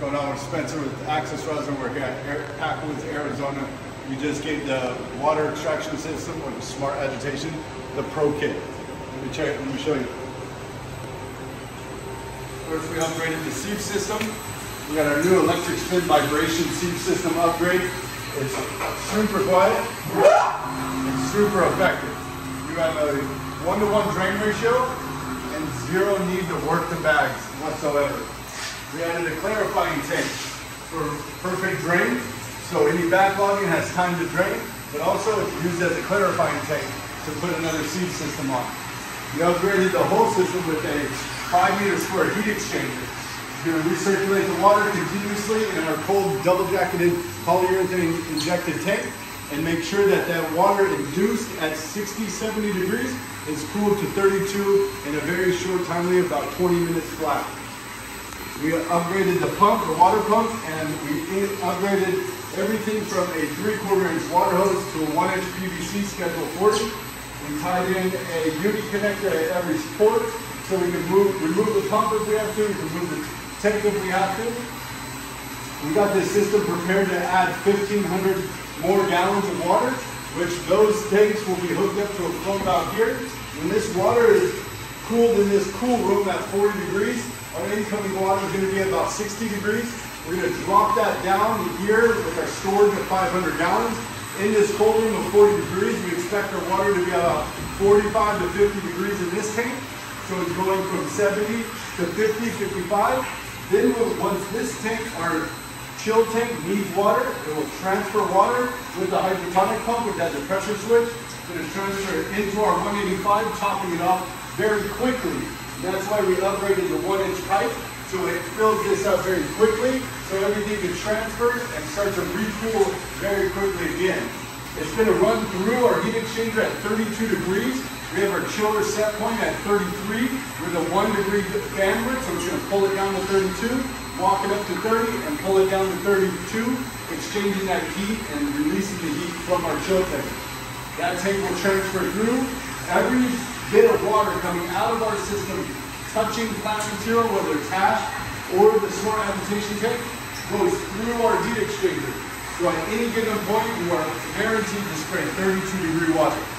going on with Spencer with Access Rosin Work at Air, Packwoods, Arizona. We just gave the water extraction system with smart agitation the Pro Kit. Let me check. Let me show you. First, we upgraded the sieve system. We got our new electric spin vibration sieve system upgrade. It's super quiet. It's super effective. You have a one-to-one -one drain ratio and zero need to work the bags whatsoever. We added a clarifying tank for perfect drain, so any backlogging has time to drain, but also it's used as a clarifying tank to put another sieve system on. We upgraded the whole system with a 5 meter square heat exchanger. It's going to recirculate the water continuously in our cold double jacketed polyurethane injected tank and make sure that that water induced at 60, 70 degrees is cooled to 32 in a very short time, about 20 minutes flat. We upgraded the pump, the water pump, and we upgraded everything from a three-quarter inch water hose to a one inch PVC Schedule 40. We tied in a UNI connector at every port so we can move, remove the pump if we have to, remove the tank if we have to. We got this system prepared to add 1,500 more gallons of water, which those tanks will be hooked up to a pump out here. When this water is cooled in this cool room at 40 degrees, our incoming water is going to be about 60 degrees. We're going to drop that down here with our storage of 500 gallons. In this cold room of 40 degrees, we expect our water to be about 45 to 50 degrees in this tank. So it's going from 70 to 50, 55. Then once this tank, our chill tank needs water, it will transfer water with the hydrotonic pump, which has a pressure switch. To transfer it into our 185, topping it off very quickly that's why we upgraded the one inch pipe so it fills this up very quickly so everything can transfer and start to refuel very quickly again. It's going to run through our heat exchanger at 32 degrees. We have our chiller set point at 33 with a one degree bandwidth, so it's going to pull it down to 32, walk it up to 30, and pull it down to 32, exchanging that heat and releasing the heat from our chill tank. That tank will transfer through. Every bit of water coming out of our system, touching plant material, whether it's hash or the smart agitation tank, goes through our heat exchanger. So at any given point, you are guaranteed to spray 32 degree water.